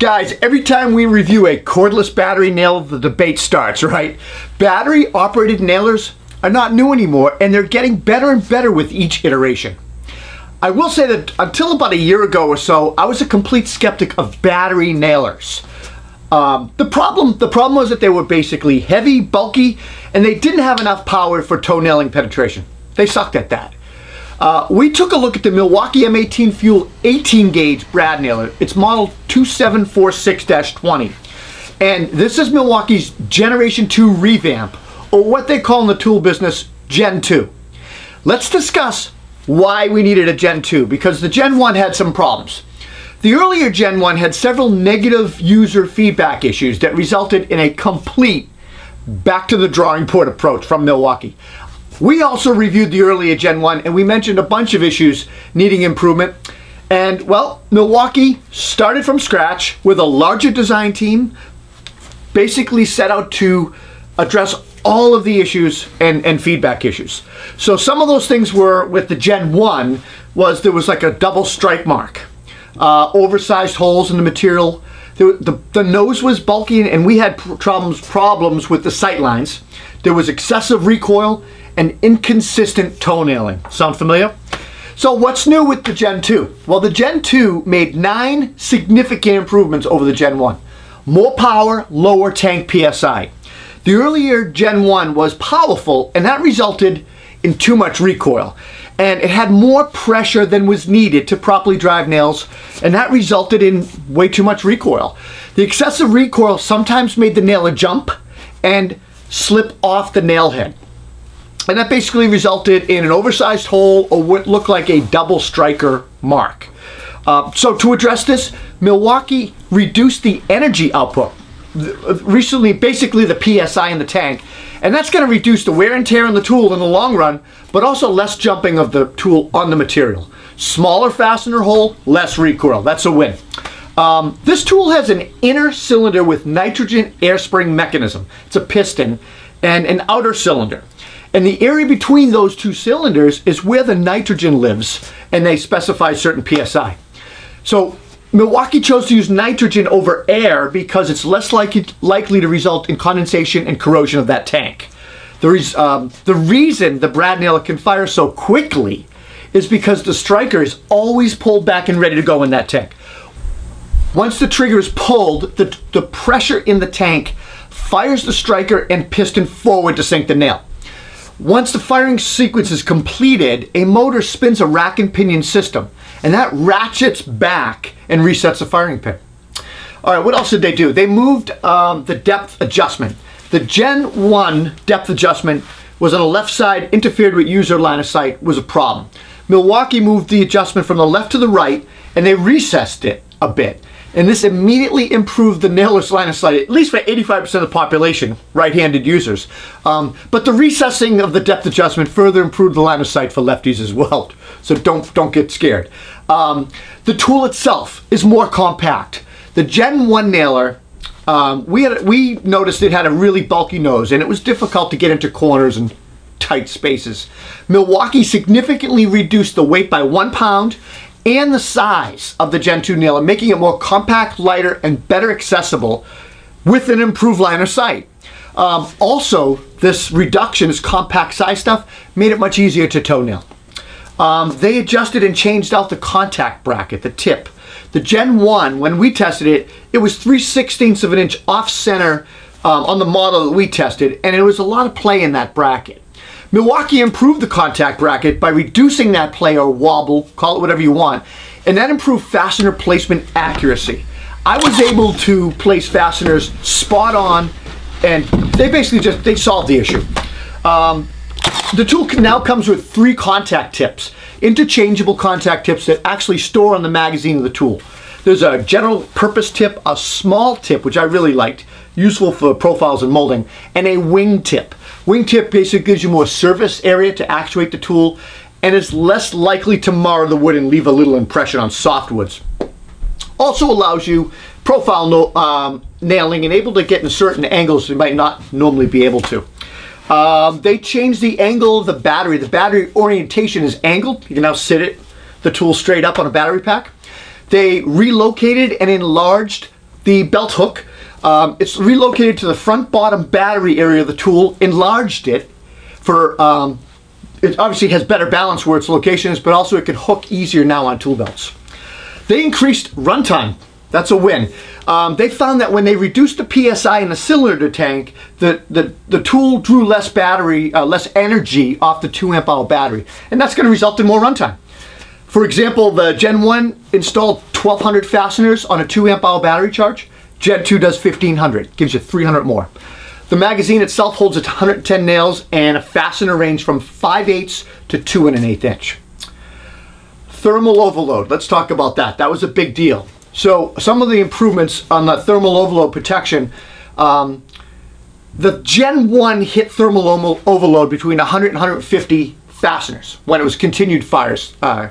Guys, every time we review a cordless battery nail, the debate starts, right? Battery operated nailers are not new anymore and they're getting better and better with each iteration. I will say that until about a year ago or so, I was a complete skeptic of battery nailers. Um, the problem the problem was that they were basically heavy, bulky, and they didn't have enough power for toe nailing penetration. They sucked at that. Uh, we took a look at the Milwaukee M18 Fuel 18 gauge brad nailer. It's model 2746-20. And this is Milwaukee's Generation 2 revamp, or what they call in the tool business Gen 2. Let's discuss why we needed a Gen 2, because the Gen 1 had some problems. The earlier Gen 1 had several negative user feedback issues that resulted in a complete back to the drawing board approach from Milwaukee. We also reviewed the earlier Gen 1 and we mentioned a bunch of issues needing improvement. And well, Milwaukee started from scratch with a larger design team, basically set out to address all of the issues and, and feedback issues. So some of those things were with the Gen 1 was there was like a double strike mark, uh, oversized holes in the material. The, the, the nose was bulky and we had problems, problems with the sight lines. There was excessive recoil and inconsistent toe nailing. Sound familiar? So what's new with the Gen 2? Well, the Gen 2 made nine significant improvements over the Gen 1. More power, lower tank PSI. The earlier Gen 1 was powerful and that resulted in too much recoil. And it had more pressure than was needed to properly drive nails and that resulted in way too much recoil. The excessive recoil sometimes made the nailer jump and slip off the nail head. And that basically resulted in an oversized hole or what looked like a double striker mark. Uh, so to address this, Milwaukee reduced the energy output. Recently, basically the PSI in the tank, and that's going to reduce the wear and tear on the tool in the long run, but also less jumping of the tool on the material. Smaller fastener hole, less recoil. That's a win. Um, this tool has an inner cylinder with nitrogen air spring mechanism. It's a piston and an outer cylinder. And the area between those two cylinders is where the nitrogen lives, and they specify certain PSI. So Milwaukee chose to use nitrogen over air because it's less likely, likely to result in condensation and corrosion of that tank. The, um, the reason the can fire so quickly is because the striker is always pulled back and ready to go in that tank. Once the trigger is pulled, the, the pressure in the tank fires the striker and piston forward to sink the nail. Once the firing sequence is completed, a motor spins a rack and pinion system, and that ratchets back and resets the firing pin. All right, what else did they do? They moved um, the depth adjustment. The Gen 1 depth adjustment was on the left side, interfered with user line of sight, was a problem. Milwaukee moved the adjustment from the left to the right, and they recessed it a bit. And this immediately improved the nailer's line of sight, at least for 85% of the population, right-handed users. Um, but the recessing of the depth adjustment further improved the line of sight for lefties as well. So don't, don't get scared. Um, the tool itself is more compact. The Gen 1 nailer, um, we, had, we noticed it had a really bulky nose and it was difficult to get into corners and tight spaces. Milwaukee significantly reduced the weight by one pound and the size of the Gen 2 nailer, making it more compact, lighter, and better accessible with an improved line of sight. Um, also, this reduction, this compact size stuff, made it much easier to toe nail. Um, they adjusted and changed out the contact bracket, the tip. The Gen 1, when we tested it, it was 3 16ths of an inch off center um, on the model that we tested, and it was a lot of play in that bracket. Milwaukee improved the contact bracket by reducing that play or wobble, call it whatever you want, and that improved fastener placement accuracy. I was able to place fasteners spot on and they basically just, they solved the issue. Um, the tool now comes with three contact tips, interchangeable contact tips that actually store on the magazine of the tool. There's a general purpose tip, a small tip, which I really liked, useful for profiles and molding, and a wing tip. Wingtip basically gives you more surface area to actuate the tool and is less likely to mar the wood and leave a little impression on softwoods. Also allows you profile no, um, nailing and able to get in certain angles you might not normally be able to. Um, they changed the angle of the battery. The battery orientation is angled. You can now sit it, the tool straight up on a battery pack. They relocated and enlarged the belt hook. Um, it's relocated to the front bottom battery area of the tool, enlarged it for, um, it obviously has better balance where its location is, but also it can hook easier now on tool belts. They increased runtime. That's a win. Um, they found that when they reduced the PSI in the cylinder tank, the, the, the tool drew less battery, uh, less energy off the 2 amp hour battery. And that's going to result in more runtime. For example, the Gen 1 installed 1200 fasteners on a 2 amp hour battery charge. Gen 2 does 1500, gives you 300 more. The magazine itself holds 110 nails and a fastener range from 5 eighths to 2 and an eighth inch. Thermal overload, let's talk about that. That was a big deal. So some of the improvements on the thermal overload protection, um, the Gen 1 hit thermal overload between 100 and 150 fasteners when it was continued fires, uh,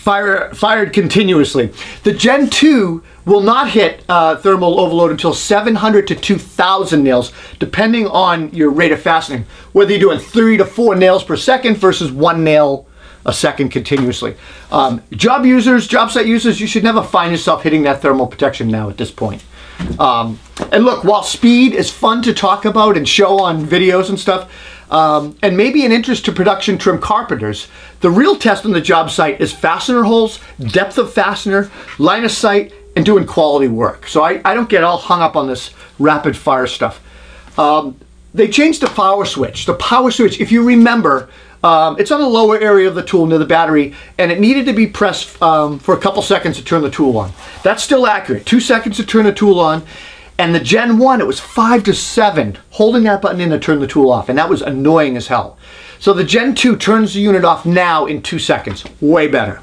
fire, fired continuously. The Gen 2 will not hit uh, thermal overload until 700 to 2000 nails, depending on your rate of fastening. Whether you're doing three to four nails per second versus one nail a second continuously. Um, job users, job site users, you should never find yourself hitting that thermal protection now at this point. Um, and look, while speed is fun to talk about and show on videos and stuff, um, and maybe an interest to production trim carpenters, the real test on the job site is fastener holes, depth of fastener, line of sight, and doing quality work. So I, I don't get all hung up on this rapid fire stuff. Um, they changed the power switch. The power switch, if you remember, um, it's on the lower area of the tool near the battery, and it needed to be pressed um, for a couple seconds to turn the tool on. That's still accurate. Two seconds to turn the tool on, and the Gen 1, it was five to seven, holding that button in to turn the tool off, and that was annoying as hell. So the Gen 2 turns the unit off now in two seconds. Way better.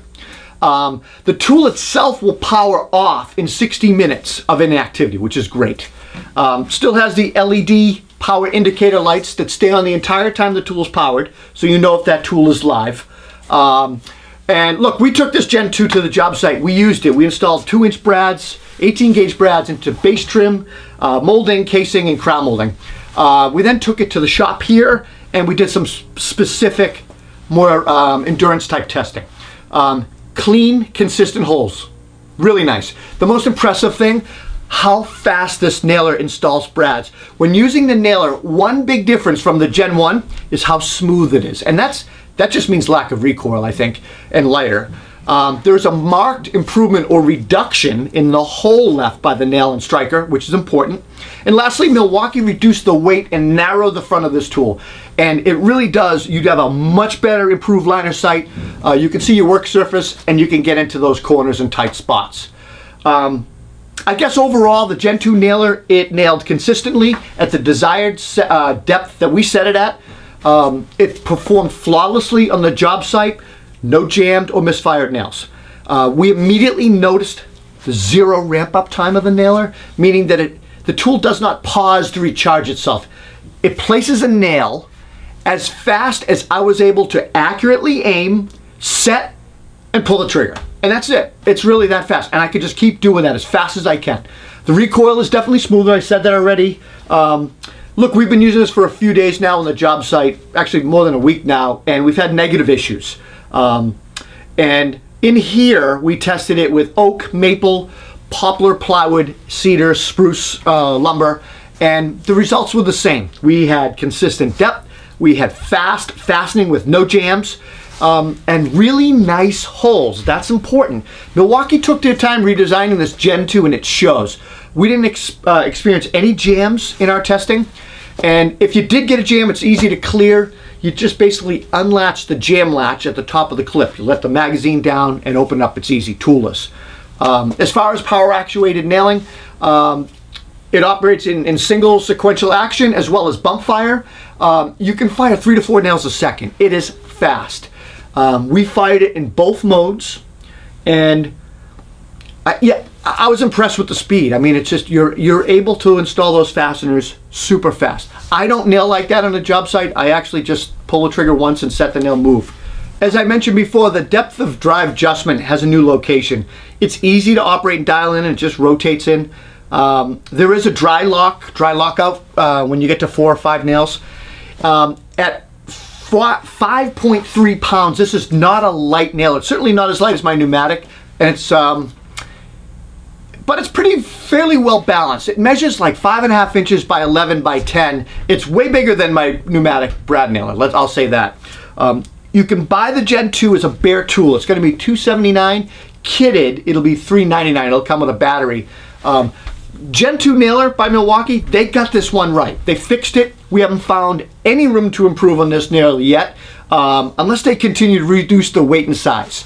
Um, the tool itself will power off in 60 minutes of inactivity, which is great. Um, still has the LED power indicator lights that stay on the entire time the tool is powered, so you know if that tool is live. Um, and look, we took this Gen 2 to the job site. We used it. We installed 2 inch brads, 18 gauge brads into base trim, uh, molding, casing, and crown molding. Uh, we then took it to the shop here and we did some specific, more um, endurance type testing. Um, clean, consistent holes. Really nice. The most impressive thing, how fast this nailer installs brads. When using the nailer, one big difference from the Gen 1 is how smooth it is. And that's that just means lack of recoil, I think, and lighter. Um, there's a marked improvement or reduction in the hole left by the nail and striker, which is important. And lastly, Milwaukee reduced the weight and narrowed the front of this tool. And it really does, you have a much better improved line of sight. Uh, you can see your work surface and you can get into those corners and tight spots. Um, I guess overall, the Gen 2 nailer, it nailed consistently at the desired uh, depth that we set it at. Um, it performed flawlessly on the job site, no jammed or misfired nails. Uh, we immediately noticed the zero ramp up time of the nailer, meaning that it, the tool does not pause to recharge itself. It places a nail as fast as I was able to accurately aim, set, and pull the trigger. And that's it. It's really that fast. And I can just keep doing that as fast as I can. The recoil is definitely smoother. I said that already. Um, look, we've been using this for a few days now on the job site, actually more than a week now, and we've had negative issues. Um, and in here, we tested it with oak, maple, poplar, plywood, cedar, spruce uh, lumber, and the results were the same. We had consistent depth, we had fast fastening with no jams, um, and really nice holes. That's important. Milwaukee took their time redesigning this Gen 2 and it shows. We didn't ex uh, experience any jams in our testing. And if you did get a jam, it's easy to clear. You just basically unlatch the jam latch at the top of the clip. You let the magazine down and open up. It's easy, toolless. Um, as far as power actuated nailing, um, it operates in, in, single sequential action as well as bump fire. Um, you can fire three to four nails a second. It is fast. Um, we fired it in both modes, and I, yeah, I was impressed with the speed. I mean, it's just you're you're able to install those fasteners super fast. I don't nail like that on a job site. I actually just pull the trigger once and set the nail move. As I mentioned before, the depth of drive adjustment has a new location. It's easy to operate and dial in, and it just rotates in. Um, there is a dry lock, dry lockout uh, when you get to four or five nails. Um, at 5.3 pounds. This is not a light nail. It's certainly not as light as my pneumatic, and it's um, but it's pretty fairly well balanced. It measures like five and a half inches by 11 by 10. It's way bigger than my pneumatic brad nailer. Let's, I'll say that. Um, you can buy the Gen 2 as a bare tool. It's going to be 279 kitted. It'll be 399. It'll come with a battery. Um, Gen 2 nailer by Milwaukee, they got this one right. They fixed it. We haven't found any room to improve on this nailer yet, um, unless they continue to reduce the weight and size.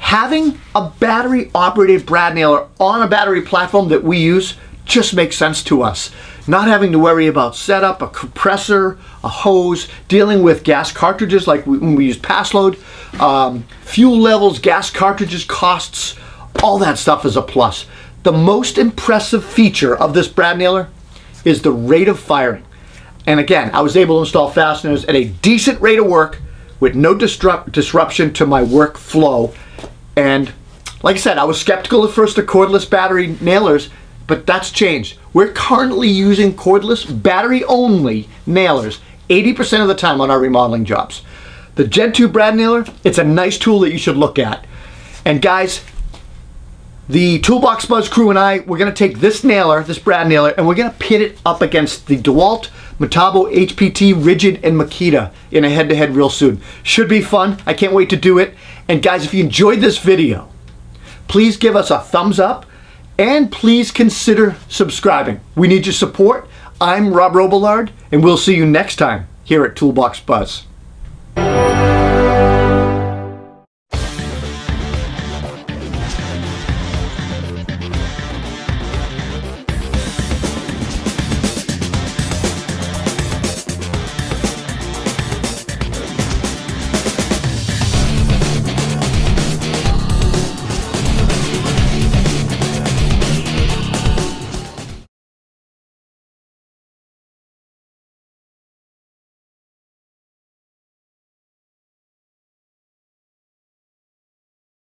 Having a battery operated brad nailer on a battery platform that we use just makes sense to us. Not having to worry about setup, a compressor, a hose, dealing with gas cartridges like when we use Paslode, um, fuel levels, gas cartridges, costs, all that stuff is a plus. The most impressive feature of this brad nailer is the rate of firing. And again, I was able to install fasteners at a decent rate of work with no disrupt disruption to my workflow. And like I said, I was skeptical at first of cordless battery nailers, but that's changed. We're currently using cordless battery only nailers 80% of the time on our remodeling jobs. The Gen 2 brad nailer, it's a nice tool that you should look at. And guys, the Toolbox Buzz crew and I, we're gonna take this nailer, this brad nailer, and we're gonna pit it up against the DeWalt, Metabo, HPT, Ridgid, and Makita in a head-to-head -head real soon. Should be fun, I can't wait to do it. And guys, if you enjoyed this video, please give us a thumbs up and please consider subscribing. We need your support. I'm Rob Robillard, and we'll see you next time here at Toolbox Buzz.